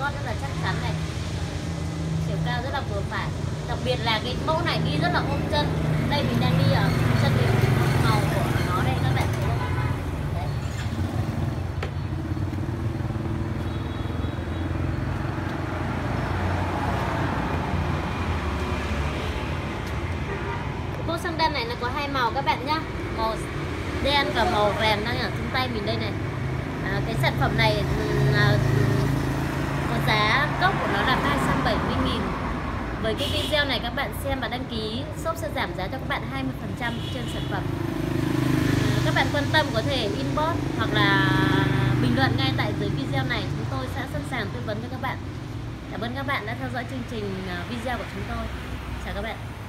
gót rất là chắc chắn này. Chiều cao rất là vừa phải. Đặc biệt là cái mẫu này đi rất là ôm chân. Đây mình đang đi ở chân đường màu của nó đây các bạn thấy xăng đen này nó có hai màu các bạn nhá. Màu đen và màu vàng đang ở trong tay mình đây này. À, cái sản phẩm này là gốc của nó là 270 000 với cái video này các bạn xem và đăng ký, shop sẽ giảm giá cho các bạn 20% trên sản phẩm. Các bạn quan tâm có thể inbox hoặc là bình luận ngay tại dưới video này. Chúng tôi sẽ sẵn sàng tư vấn cho các bạn. Cảm ơn các bạn đã theo dõi chương trình à, video của chúng tôi. Chào các bạn.